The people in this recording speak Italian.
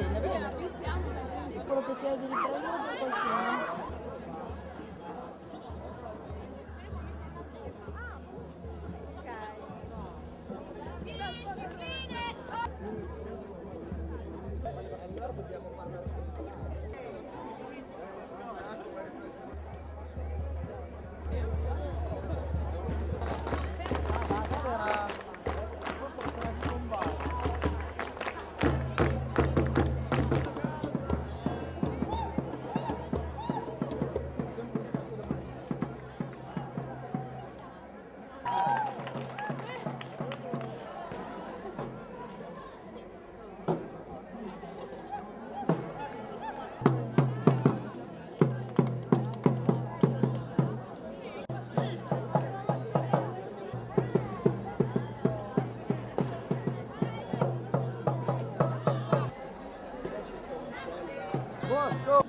bene, bene. Solo piacere di riprendere per qualcuno. Discipline! Boa, Gostou!